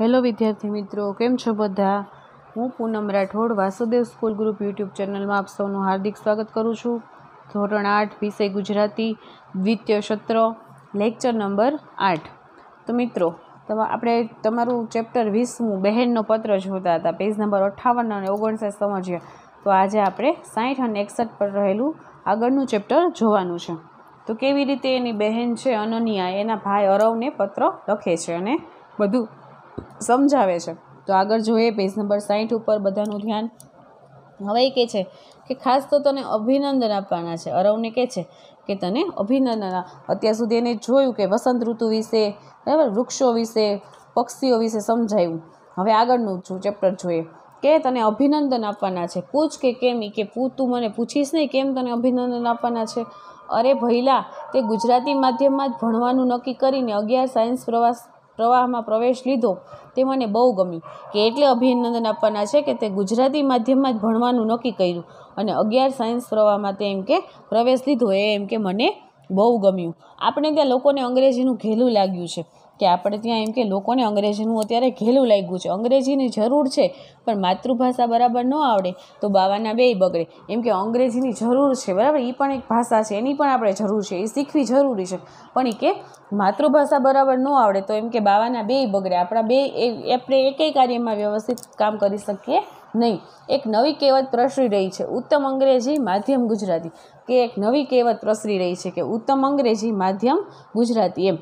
Hello વિદ્યાર્થી મિત્રો, કેમ છો બધા? હું Poonam Rathod, Vasudev school group YouTube ચેનલમાં આપ સૌનું હાર્દિક સ્વાગત કરું છું. ધોરણ આઠ, વિષય ગુજરાતી, દ્વિતીય સત્ર, લેક્ચર નંબર આઠ. તો મિત્રો આપણે તમારું ચેપ્ટર વીસમું બહેનનો પત્ર જોતા હતા પેજ નંબર અઠ્ઠાવન અને ઓગણસાઠ સમજીએ. તો આજે આપણે સાઠ અને એકસઠ પર રહેલું આગળનું ચેપ્ટર જોવાનું છે. તો કેવી રીતે એની બહેન છે અનન્યા, એના ભાઈ અરવને પત્ર લખે છે અને બધું સમજાવે છે. તો આગળ જોઈએ પેજ નંબર સાઠ ઉપર બધાનું ધ્યાન. હવે એ કહે છે કે ખાસ તો તને અભિનંદન આપવાના છે. અરવને કહે છે કે તને અભિનંદન અત્યાર સુધી એને જોયું કે વસંત ઋતુ વિશે, બરાબર, વૃક્ષો વિશે, પક્ષીઓ વિશે સમજાયું. હવે આગળનું ચેપ્ટર જોઈએ. કે તને અભિનંદન આપવાના છે. પૂછ કે કેમ કે પૂ, તું મને પૂછીશ નહીં કેમ તને અભિનંદન આપવાના છે? અરે ભૈલા તે ગુજરાતી માધ્યમમાં જ ભણવાનું નક્કી કરીને અગિયાર સાયન્સ પ્રવાસ પ્રવાહમાં પ્રવેશ લીધો તે મને બહુ ગમ્યું કે એટલે અભિનંદન આપવાના છે કે તે ગુજરાતી માધ્યમમાં જ ભણવાનું નક્કી કર્યું અને અગિયાર સાયન્સ પ્રવાહમાં તે એમ કે પ્રવેશ લીધો એ એમ કે મને બહુ ગમ્યું. આપણે ત્યાં લોકોને અંગ્રેજીનું ઘેલું લાગ્યું છે. કે આપણે ત્યાં એમ કે લોકોને અંગ્રેજીનું અત્યારે ઘેલું લાગ્યું છે. અંગ્રેજીની જરૂર છે, પણ માતૃભાષા બરાબર ન આવડે તો બાવાના બેય બગડે. એમ કે અંગ્રેજીની જરૂર છે, બરાબર? એ પણ એક ભાષા છે, એની પણ આપણે જરૂર છે, એ શીખવી જરૂરી છે. પણ એ કે માતૃભાષા બરાબર ન આવડે તો એમ કે બાવાના બેય બગડે. આપણા બે આપણે એકેય કાર્યમાં વ્યવસ્થિત કામ કરી શકીએ નહીં. એક નવી કહેવત પ્રસરી રહી છે, ઉત્તમ અંગ્રેજી, માધ્યમ ગુજરાતી. કે એક નવી કહેવત પ્રસરી રહી છે કે ઉત્તમ અંગ્રેજી, માધ્યમ ગુજરાતી એમ.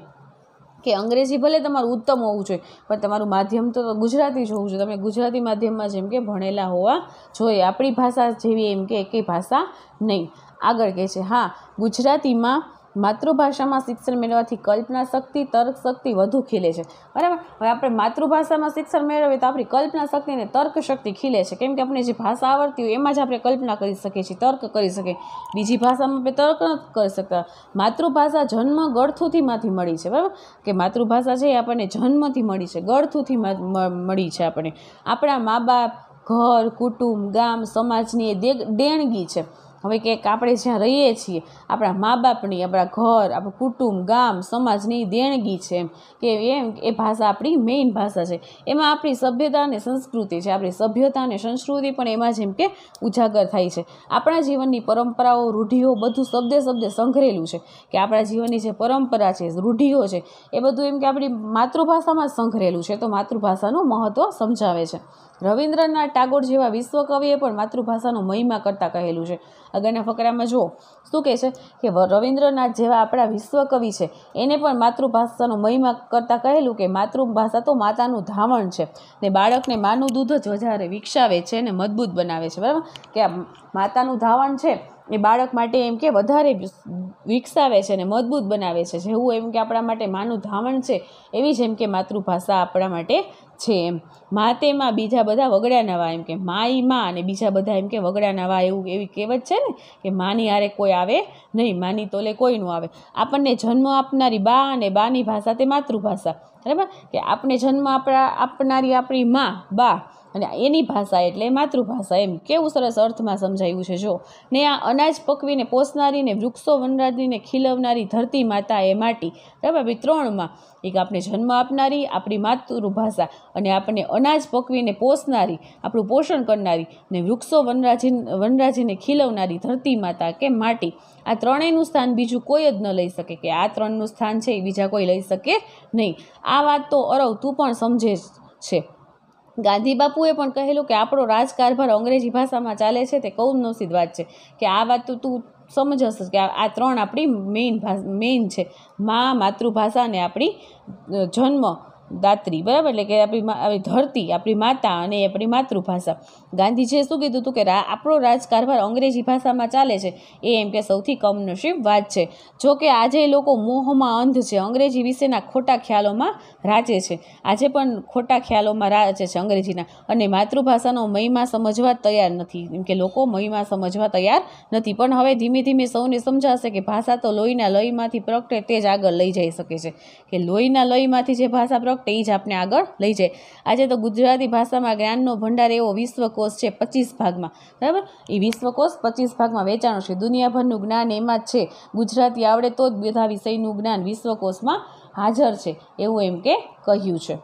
કે અંગ્રેજી ભલે તમારું ઉત્તમ હોવું જોઈએ, પણ તમારું માધ્યમ તો ગુજરાતી જ હોવું જોઈએ. તમે ગુજરાતી માધ્યમમાં જેમ કે ભણેલા હોવા જોઈએ. આપણી ભાષા જેવી એમ કે એકેય ભાષા નહીં. આગળ કહે છે, હા, ગુજરાતીમાં માતૃભાષામાં શિક્ષણ મેળવવાથી કલ્પના શક્તિ, તર્ક શક્તિ વધુ ખીલે છે. બરાબર? હવે આપણે માતૃભાષામાં શિક્ષણ મેળવીએ તો આપણી કલ્પના શક્તિ અને તર્ક શક્તિ ખીલે છે. કેમ કે આપણે જે ભાષા આવડતી હોય એમાં જ આપણે કલ્પના કરી શકીએ છીએ, તર્ક કરી શકીએ. બીજી ભાષામાં આપણે તર્ક નથી કરી શકતા. માતૃભાષા જન્મ ગળથુથીમાંથી મળી છે. બરાબર? કે માતૃભાષા છે એ આપણને જન્મથી મળી છે. ગળથુથી મળી છે આપણને. આપણા મા બાપ ઘર, કુટુંબ, ગામ, સમાજની એ દેણગી છે. હવે કે આપણે જ્યાં રહીએ છીએ, આપણા મા બાપની આપણા ઘર, આપણું કુટુંબ, ગામ, સમાજની દેણગી છે એમ. કે એમ, એ ભાષા આપણી મેઇન ભાષા છે. એમાં આપણી સભ્યતા અને સંસ્કૃતિ છે. આપણી સભ્યતા અને સંસ્કૃતિ પણ એમાં જેમ કે ઉજાગર થાય છે. આપણા જીવનની પરંપરાઓ, રૂઢિઓ બધું શબ્દે શબ્દે સંઘરેલું છે. કે આપણા જીવનની જે પરંપરા છે, રૂઢિઓ છે, એ બધું એમ કે આપણી માતૃભાષામાં સંઘરેલું છે. તો માતૃભાષાનું મહત્ત્વ સમજાવે છે. રવિન્દ્રનાથ ટાગોર જેવા વિશ્વ કવિએ પણ માતૃભાષાનો મહિમા કરતાં કહેલું છે. આગળના ફકરામાં જુઓ, શું કહે છે કે રવિન્દ્રનાથ જેવા આપણા વિશ્વ કવિ છે, એને પણ માતૃભાષાનો મહિમા કરતાં કહેલું કે માતૃભાષા તો માતાનું ધાવણ છે ને બાળકને માનું દૂધ જ વધારે વિકસાવે છે અને મજબૂત બનાવે છે, બરાબર? કે આ માતાનું ધાવણ છે એ બાળક માટે એમ કે વધારે વિકસાવે છે અને મજબૂત બનાવે છે. જેવું એમ કે આપણા માટે માનું ધાવણ છે, એવી જ એમ કે માતૃભાષા આપણા માટે છે એમ. માતેમાં બીજા બધા વગડા નવા એમ કે માઈ માં અને બીજા બધા એમ કે વગડા નવા એવું એવી કહેવત છે ને કે માની આરે કોઈ આવે નહીં, માની તોલે કોઈનું આવે. આપણને જન્મ આપનારી બા અને બાની ભાષા તે માતૃભાષા. બરાબર? કે આપણે જન્મ આપણા, આપનારી આપણી મા, બા અને એની ભાષા એટલે માતૃભાષા એમ. કેવું સરસ અર્થમાં સમજાયું છે. જો, ને આ અનાજ પકવીને પોસનારી ને વૃક્ષો વનરાજીને ખીલવનારી ધરતી માતા એ માટી. બરાબર? ત્રણમાં એક આપણે જન્મ આપનારી, આપણી માતૃભાષા અને આપણને અનાજ પકવીને પોસનારી આપણું પોષણ કરનારી ને વૃક્ષો વનરાજી, વનરાજીને ખીલવનારી ધરતી માતા કે માટી. આ ત્રણેયનું સ્થાન બીજું કોઈ જ ન લઈ શકે કે આ ત્રણનું સ્થાન છે, એ બીજા કોઈ લઈ શકે નહીં. આ વાત તો અરવ, તું પણ સમજે છે. ગાંધી બાપુએ પણ કહેલું કે આપણો રાજકારભાર અંગ્રેજી ભાષામાં ચાલે છે તે કૌનસીદ વાત છે. કે આ વાત તો તું સમજશ કે આ ત્રણ આપણી મેઇન મેઇન છે. મા, માતૃભાષા અને આપણી જન્મ. દાત્રી, બરાબર? એટલે કે આપણી આપણી ધરતી, આપણી માતા અને આપણી માતૃભાષા. ગાંધીજીએ શું કીધું હતું કે આપણો રાજકારભાર અંગ્રેજી ભાષામાં ચાલે છે? એ એમ કે સૌથી કમનસીબ વાત છે. જો કે આજે લોકો મોહમાં અંધ છે, અંગ્રેજી વિશેના ખોટા ખ્યાલોમાં રાચે છે. આજે પણ ખોટા ખ્યાલોમાં રાચે છે અંગ્રેજીના. અને માતૃભાષાનો મહિમા સમજવા તૈયાર નથી. એમ કે લોકો મહિમા સમજવા તૈયાર નથી. પણ હવે ધીમે ધીમે સૌને સમજાશે કે ભાષા તો લોહીના લયમાંથી પ્રગટે તે જ આગળ લઈ જઈ શકે છે. કે લોહીના લયમાંથી જે ભાષા પ્રગટે એ જ આપણે આગળ લઈ જાય. આજે તો ગુજરાતી ભાષામાં જ્ઞાનનો ભંડાર એવો વિશ્વકોશ છે પચીસ ભાગમાં. બરાબર? એ વિશ્વકોશ પચીસ ભાગમાં વેચાણો છે. દુનિયાભરનું જ્ઞાન એમાં જ છે. ગુજરાતી આવડે તો જ બધા વિષયનું જ્ઞાન વિશ્વકોશમાં હાજર છે. એવું એમ કે કહ્યું છે.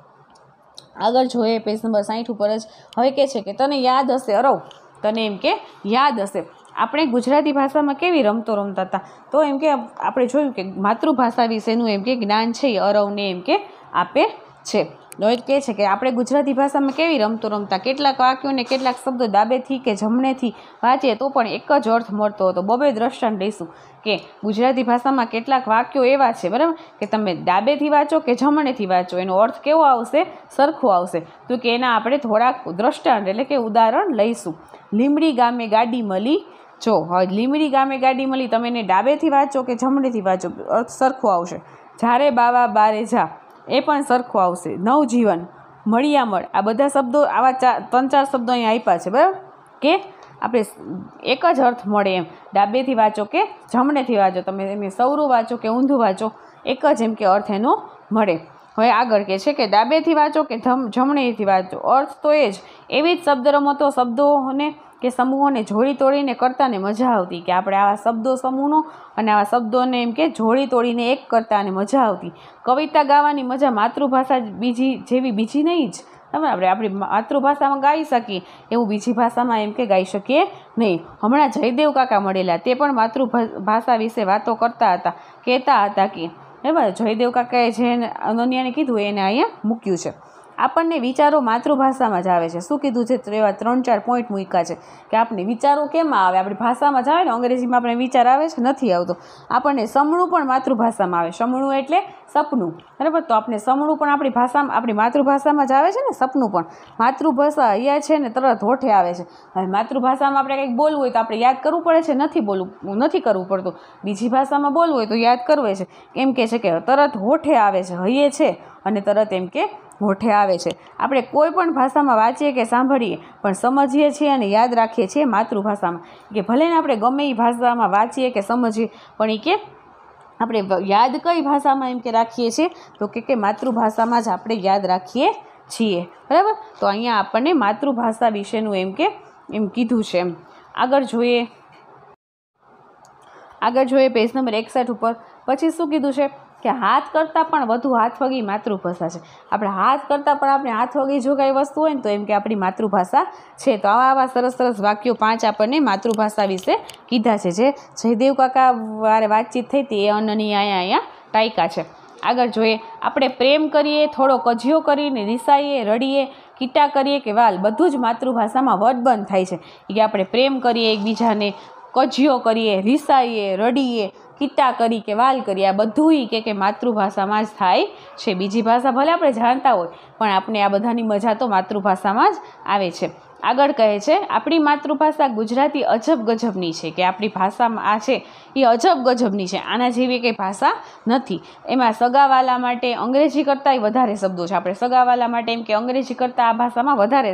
આગળ જોઈએ પેજ નંબર સાઠ ઉપર જ. હવે કે છે કે તને યાદ હશે? અરવ, તને એમ કે યાદ હશે. આપણે ગુજરાતી ભાષામાં કેવી રમતો રમતા હતા? તો એમ કે આપણે જોયું કે માતૃભાષા વિશેનું એમ કે જ્ઞાન છે એ અરવને એમ કે આપે છે. રોહિત કહે છે કે, આપણે ગુજરાતી ભાષામાં કેવી રમતો રમતા? કેટલાક વાક્યોને કેટલાક શબ્દો ડાબેથી કે જમણેથી વાંચીએ તો પણ એક જ અર્થ મળતો હતો. બબે દ્રષ્ટાંત લઈશું કે, ગુજરાતી ભાષામાં કેટલાક વાક્યો એવા છે, બરાબર? કે તમે ડાબેથી વાંચો કે જમણેથી વાંચો? એનો અર્થ કેવો આવશે? સરખો આવશે. તો કે એના આપણે થોડાક દ્રષ્ટાંત એટલે કે ઉદાહરણ લઈશું. લીમડી ગામે ગાડી મળી જો, હવે લીમડી ગામે ગાડી મળી તમે એને ડાબેથી વાંચો કે જમણેથી વાંચો? અર્થ સરખો આવશે. જ્યારે બાવા બારે જા એ પણ સરખું આવશે. નવજીવન, મળિયામળ, આ બધા શબ્દો, આવા ચાર ત્રણ ચાર શબ્દો અહીં આપ્યા છે, બરાબર? કે આપણે એક જ અર્થ મળે એમ. ડાબેથી વાંચો કે જમણેથી વાંચો. તમે એમ સૌરું વાંચો કે ઊંધું વાંચો, એક જ એમ કે અર્થ એનો મળે. હવે આગળ કે છે કે ડાબેથી વાંચો કે જમ, જમણેથી વાંચો. અર્થ તો એ જ. એવી જ શબ્દ રમતો, શબ્દોને કે સમૂહોને જોડી તોડીને કરતાને મજા આવતી કે આપણે આવા શબ્દો સમૂહનો અને આવા શબ્દોને એમ કે જોડી તોડીને એક કરતાને મજા આવતી. કવિતા ગાવાની મજા માતૃભાષા બીજી જેવી બીજી નહીં જ. તમે આપણે આપણી માતૃભાષામાં ગાઈ શકીએ એવું બીજી ભાષામાં એમ કે ગાઈ શકીએ નહીં. હમણાં જયદેવ કાકા મળેલા તે પણ માતૃભાષા વિશે વાતો કરતા હતા, કહેતા હતા કે બરાબર જયદેવ કાકાએ જે અનન્યાને કીધું એને અહીંયા મૂક્યું છે. આપણને વિચારો માતૃભાષામાં જ આવે છે. શું કીધું છે? એવા ત્રણ ચાર પોઈન્ટ મૂક્યા છે કે આપણે વિચારો કેમ આવે? આપણી ભાષામાં જ આવે ને? અંગ્રેજીમાં આપણે વિચાર આવે છે નથી આવતો. આપણને સમણું પણ માતૃભાષામાં આવે. સમણું એટલે સપનું. બરાબર? તો આપણે સમણું પણ આપણી ભાષામાં, આપણી માતૃભાષામાં જ આવે છે ને, સપનું પણ. માતૃભાષા અહીંયા છે ને, તરત હોઠે આવે છે. હવે માતૃભાષામાં આપણે કંઈક બોલવું હોય તો આપણે યાદ કરવું પડે છે? નથી બોલવું, નથી કરવું પડતું. બીજી ભાષામાં બોલવું હોય તો યાદ કરવું છે. એમ કે છે કે તરત હોઠે આવે છે, હૈયે છે અને તરત એમ કે હોઠે આવે છે. આપણે કોઈ પણ ભાષામાં વાંચીએ કે સાંભળીએ, પણ સમજીએ છીએ અને યાદ રાખીએ છીએ માતૃભાષામાં. કે ભલે ને આપણે ગમે એ ભાષામાં વાંચીએ કે સમજીએ, પણ એ કે આપણે યાદ કઈ ભાષામાં એમ કે રાખીએ છીએ? તો કે કે માતૃભાષામાં જ આપણે યાદ રાખીએ છીએ. બરાબર? તો અહીંયા આપણને માતૃભાષા વિશેનું એમ કે, એમ કીધું છે એમ. આગળ જોઈએ. આગળ જોઈએ પેજ નંબર એકસઠ ઉપર. પછી શું કીધું છે? કે હાથ કરતાં પણ વધુ હાથવગી માતૃભાષા છે. આપણે હાથ કરતાં પણ આપણે હાથવગી જો કાંઈ વસ્તુ હોય ને તો એમ કે આપણી માતૃભાષા છે. તો આવા આવા સરસ સરસ વાક્યો પાંચ આપણને માતૃભાષા વિશે કીધા છે. જે જયદેવ કાકા વારે વાતચીત થઈ હતી, એ અન્નની અહીંયા અહીંયા ટાઈકા છે. આગળ જોઈએ, આપણે પ્રેમ કરીએ, થોડો કજિયો કરીને રિસાઈએ, રડીએ, કીટા કરીએ કે વાલ, બધું જ માતૃભાષામાં વડબંધ થાય છે. કે આપણે પ્રેમ કરીએ એકબીજાને, કજિયો કરીએ, રિસાઈએ, રડીએ કીટા કરી કે વાલ કરી, આ બધું કે કે માતૃભાષામાં જ થાય છે. બીજી ભાષા ભલે આપણે જાણતા હોય, પણ આપણે આ બધાની મજા તો માતૃભાષામાં જ આવે છે. આગળ કહે છે, આપણી માતૃભાષા ગુજરાતી અજબ ગજબની છે. કે આપણી ભાષામાં આ છે એ અજબ ગજબની છે. આના જેવી કંઈ ભાષા નથી. એમાં સગાવાલા માટે અંગ્રેજી કરતાંય વધારે શબ્દો છે. આપણે સગાવાલા માટે એમ કે અંગ્રેજી કરતાં આ ભાષામાં વધારે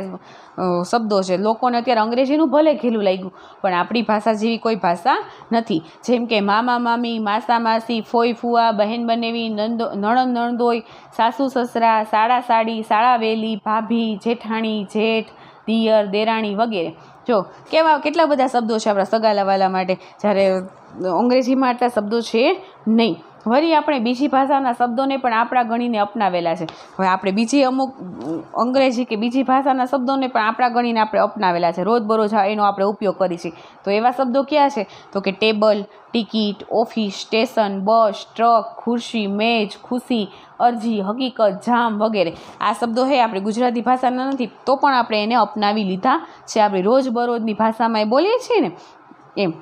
શબ્દો છે. લોકોને અત્યારે અંગ્રેજીનું ભલે ઘેલું લાગ્યું, પણ આપણી ભાષા જેવી કોઈ ભાષા નથી. જેમ કે મામા, મામી, માસા, માસી, ફોઈ ફુવા બહેન બનેવી, નંદો, નણંદ નણદોઈ સાસુ, સસરા સાડા સાડી સાડા વેલી, ભાભી, જેઠાણી, જેઠ દિયર દેરાણી વગેરે. જો, કેવા કેટલા બધા શબ્દો છે આપણા સગાલાવાલા માટે? જ્યારે અંગ્રેજીમાં આટલા શબ્દો છે નહીં. વળી આપણે બીજી ભાષાના શબ્દોને પણ આપણા ગણીને અપનાવેલા છે. હવે આપણે બીજી અમુક અંગ્રેજી કે બીજી ભાષાના શબ્દોને પણ આપણા ગણીને આપણે અપનાવેલા છે. રોજબરોજ એનો આપણે ઉપયોગ કરીએ છીએ તો એવા શબ્દો ક્યાં છે? તો કે table, ticket, office, station, bus, truck, ખુરશી, મેજ, ખુશી, અરજી, હકીકત, જામ વગેરે. આ શબ્દો હે આપણે ગુજરાતી ભાષાના નથી, તો પણ આપણે એને અપનાવી લીધા છે. આપણે રોજબરોજની ભાષામાં એ બોલીએ છીએ ને, એમ.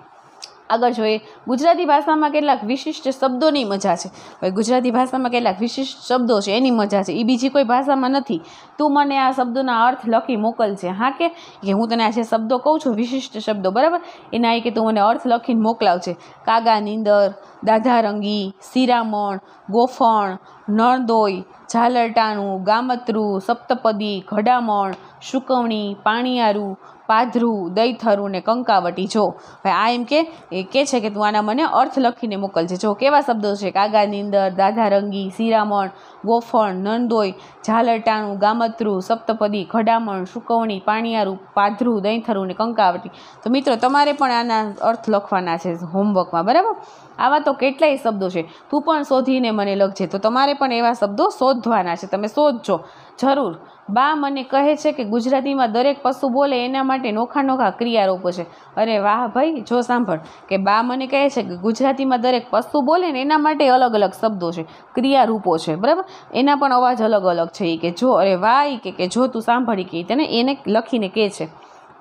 આગળ જોઈએ, ગુજરાતી ભાષામાં કેટલાક વિશિષ્ટ શબ્દોની મજા છે. હવે ગુજરાતી ભાષામાં કેટલાક વિશિષ્ટ શબ્દો છે, એની મજા છે. એ બીજી કોઈ ભાષામાં નથી. તું મને આ શબ્દોના અર્થ લખી મોકલજે. હા કે હું તને આ જે શબ્દો કહું છું, વિશિષ્ટ શબ્દો, બરાબર? એના એ કે તું મને અર્થ લખીને મોકલાવજે. કાગા, નીંદર દાધારંગી, શિરામણ, ગોફણ નળદોઈ ઝાલરટાણું, ગામતરું, સપ્તપદી, ઘડામણ સુકવણી પાણીયારું, પાધરું, દૈથરું ને કંકાવટી. જો, હવે આ એમ કે, એ કે છે કે તું આના મને અર્થ લખીને મોકલજે. જો, કેવા શબ્દો છે? કાગા નીંદર દાધારંગી, શિરામણ, ગોફણ નંદોઈ ઝાલરટાણું, ગામતરું, સપ્તપદી, ઘડામણ સુકવણી પાણીયારું, પાધરું, દૈથરું ને કંકાવટી. તો મિત્રો, તમારે પણ આના અર્થ લખવાના છે હોમવર્કમાં બરાબર? આવા તો કેટલાય શબ્દો છે. તું પણ શોધીને મને લખજે. તો તમારે પણ એવા શબ્દો શોધવાના છે. તમે શોધજો. જરૂર. બા મને કહે છે કે ગુજરાતીમાં દરેક પશુ બોલે એના માટે નોખા નોખા ક્રિયારૂપો છે. અરે વાહ ભાઈ, જો સાંભળ. કે બા મને કહે છે કે ગુજરાતીમાં દરેક પશુ બોલે ને એના માટે અલગ અલગ શબ્દો છે. ક્રિયારૂપો છે. બરાબર? એના પણ અવાજ અલગ અલગ છે એ કે જો, અરે વાહ કે જો તું સાંભળી કે તેને એને લખીને કહે છે.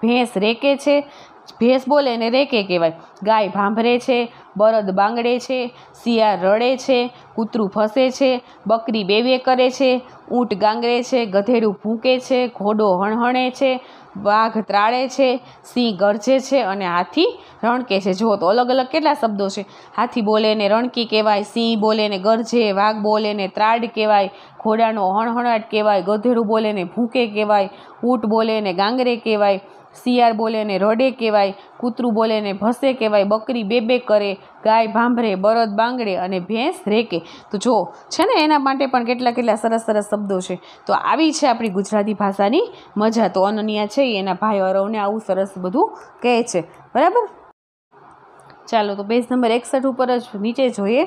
ભેંસ રેકે છે. ભેંસ બોલે એને રેકે કહેવાય. ગાય ભાંભરે છે બળદ બાંગડે છે, શિયાળ રડે છે, કૂતરું ફસે છે, બકરી બેવે કરે છે, ઊંટ ગાંગરે છે, ગધેડું ભૂંકે છે, ઘોડો હણહણે છે, વાઘ ત્રાળે છે, સિંહ ગરજે છે અને હાથી રણકે છે. જો તો અલગ અલગ કેટલા શબ્દો છે. હાથી બોલે ને રણકી કહેવાય, સિંહ બોલે ને ગરજે, વાઘ બોલે ને ત્રાડ કહેવાય, ઘોડાનો હણહણાટ કહેવાય, ગધેડું બોલે ને ભૂંકે કહેવાય, ઊંટ બોલે ને ગાંગરે કહેવાય શિયાળ બોલે ને રડે કહેવાય, કૂતરું બોલે ને ભસે કહેવાય, બકરી બે બે કરે, ગાય ભાંભરે, બળદ બાંગડે અને ભેંસ રેકે. તો જો, છે ને એના માટે પણ કેટલા કેટલા સરસ સરસ શબ્દો છે. તો આવી છે આપણી ગુજરાતી ભાષાની મજા. તો અનન્યા છે એના ભાઈ અરવને આવું સરસ બધું કહે છે. બરાબર? ચાલો, તો પેજ નંબર એકસઠ ઉપર જ નીચે જોઈએ.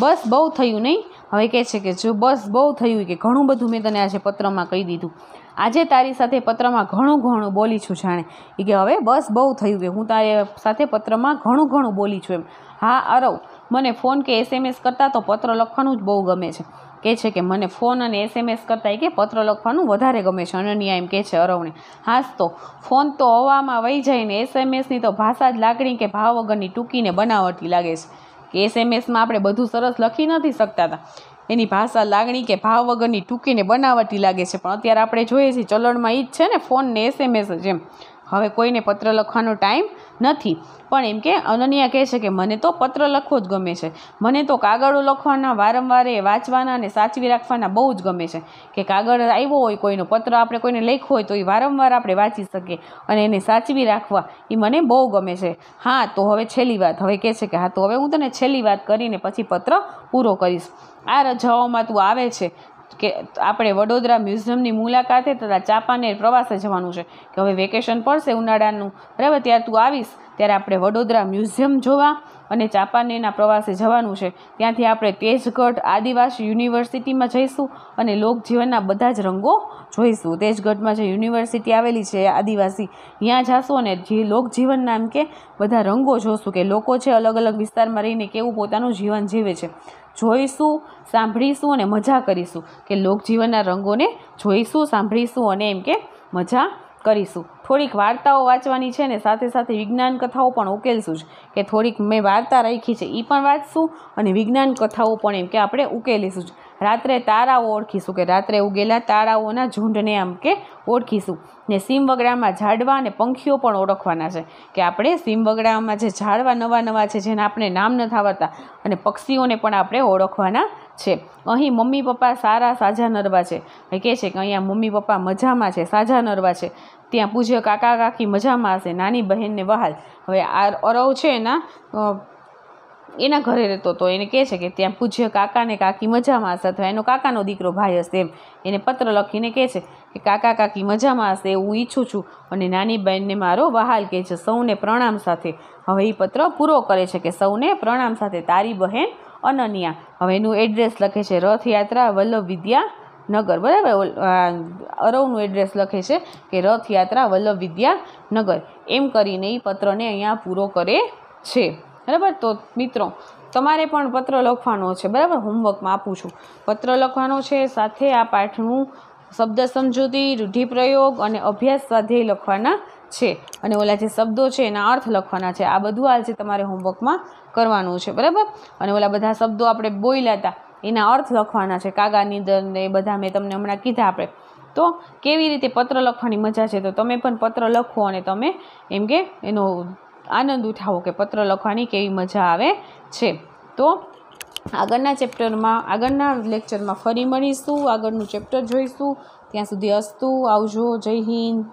બસ બહુ થયું નહીં? હવે કહે છે કે જો બસ બહુ થયું કે ઘણું બધું મેં તને આજે પત્રમાં કહી દીધું. આજે તારી સાથે પત્રમાં ઘણું ઘણું બોલી છું જાણે. એ કે હવે બસ બહુ થયું કે હું તારી સાથે પત્રમાં ઘણું ઘણું બોલી છું એમ. હા, અરવ, મને ફોન કે એસએમએસ કરતાં તો પત્ર લખવાનું જ બહુ ગમે છે. કહે છે કે મને ફોન અને એસએમએસ કરતાં કે પત્ર લખવાનું વધારે ગમે છે. અનન્યા એમ કહે છે અરવને. હાસ તો, ફોન તો હવામાં વહી જાય ને એસએમએસની તો ભાષા જ લાગણી કે ભાવ વગરની ટૂંકીને બનાવટી લાગે છે. કે એસએમએસમાં આપણે બધું સરસ લખી નથી શકતા હતા એની ભાષા લાગણી કે ભાવ વગરની ટૂંકીને બનાવટી લાગે છે. પણ અત્યારે આપણે જોઈએ છીએ ચલણમાં એ જ છે ને ફોન ને એસએમએસ જ એમ. હવે કોઈને પત્ર લખવાનો ટાઈમ નથી. પણ એમ કે અનન્યા કહે છે કે મને તો પત્ર લખવો જ ગમે છે. મને તો કાગળો લખવાના, વારંવાર વાંચવાના અને સાચવી રાખવાના બહુ જ ગમે છે. કે કાગળ આવ્યો હોય કોઈનો, પત્ર આપણે કોઈને લખ્યો હોય તો એ વારંવાર આપણે વાંચી શકીએ અને એને સાચવી રાખવા એ મને બહુ ગમે છે. હા, તો હવે છેલ્લી વાત. હવે કહે છે કે હા, તો હવે હું તને છેલ્લી વાત કરીને પછી પત્ર પૂરો કરીશ. આ રજાઓમાં તું આવે છે. કે આપણે વડોદરા મ્યુઝિયમની મુલાકાતે તથા ચાપાનેર પ્રવાસે જવાનું છે. કે હવે વેકેશન પડશે ઉનાળાનું, બરાબર? ત્યારે તું આવીશ, ત્યારે આપણે વડોદરા મ્યુઝિયમ જોવા અને ચાપાનેરના પ્રવાસે જવાનું છે. ત્યાંથી આપણે તેજગઢ આદિવાસી યુનિવર્સિટીમાં જઈશું અને લોકજીવનના બધા જ રંગો જોઈશું. તેજગઢમાં જે યુનિવર્સિટી આવેલી છે આદિવાસી, ત્યાં જાશું અને જે લોકજીવનના નામ કે બધા રંગો જોશું કે લોકો છે અલગ અલગ વિસ્તારમાં રહીને કેવું પોતાનું જીવન જીવે છે. જોઈશું, સાંભળીશું અને મજા કરીશું. કે લોકજીવનના રંગોને જોઈશું, સાંભળીશું અને એમ કે મજા કરીશું. થોડીક વાર્તાઓ વાંચવાની છે ને સાથે સાથે વિજ્ઞાન કથાઓ પણ ઉકેલશું જ. કે થોડીક મેં વાર્તા રાખી છે એ પણ વાંચશું અને વિજ્ઞાન કથાઓ પણ એમ કે આપણે ઉકેલીશું જ. રાત્રે તારાઓ ઓળખીશું કે રાત્રે ઉગેલા તારાઓના ઝુંડને આમ કે ઓળખીશું. ને સીમવગડામાં ઝાડવા અને પંખીઓ પણ ઓળખવાના છે કે આપણે સીમવગડામાં જે ઝાડવા નવા નવા છે જેના આપણે નામ નથી આવડતા અને પક્ષીઓને પણ આપણે ઓળખવાના છે. અહીં મમ્મી પપ્પા સારા સાજા નરવા છે. એ કહે છે કે અહીંયા મમ્મી પપ્પા મજામાં છે, સાજા નરવા છે. ત્યાં પૂજ્ય કાકા કાકી મજામાં હશે, નાની બહેનને વહાલ. હવે આ અરવ છે એના એના ઘરે રહેતો તો એને કહે છે કે ત્યાં પૂજ્ય કાકા ને કાકી મજામાં હશે અથવા એનો કાકાનો દીકરો ભાઈ હશે એમ. એને પત્ર લખીને કહે છે કે કાકા કાકી મજામાં હશે એવું ઈચ્છું છું. અને નાની બહેનને મારો વહાલ કહે છે, સૌને પ્રણામ સાથે. હવે એ પત્ર પૂરો કરે છે કે સૌને પ્રણામ સાથે, તારી બહેન અનન્યા. હવે એનું એડ્રેસ લખે છે રથયાત્રા વલ્લભ વિદ્યા નગર. બરાબર? અરવનું એડ્રેસ લખે છે કે રથયાત્રા વલ્લભ વિદ્યા નગર. એમ કરીને એ પત્રને અહીંયા પૂરો કરે છે. બરાબર? તો મિત્રો, તમારે પણ પત્ર લખવાનો છે. બરાબર? હોમવર્કમાં આપું છું. પત્ર લખવાનો છે, સાથે આ પાઠનું શબ્દ સમજૂતી, રૂઢિપ્રયોગ અને અભ્યાસ સ્વાધ્યાય લખવાના છે. અને ઓલા જે શબ્દો છે, એના અર્થ લખવાના છે. આ બધું આજે તમારે હોમવર્કમાં કરવાનું છે. બરાબર? અને ઓલા બધા શબ્દો આપણે બોલ્યા હતા એના અર્થ લખવાના છે. કાગાની દર ને એ બધા મેં તમને હમણાં કીધા આપણે. તો કેવી રીતે પત્ર લખવાની મજા છે? તો તમે પણ પત્ર લખો અને તમે એમ કે એનો આનંદ ઉઠાવો કે પત્ર લખવાની કેવી મજા આવે છે. તો આગળના ચેપ્ટરમાં, આગળના લેક્ચરમાં ફરી મળીશું. આગળનું ચેપ્ટર જોઈશું. ત્યાં સુધી અસ્તુ, આવજો. જય હિન્દ.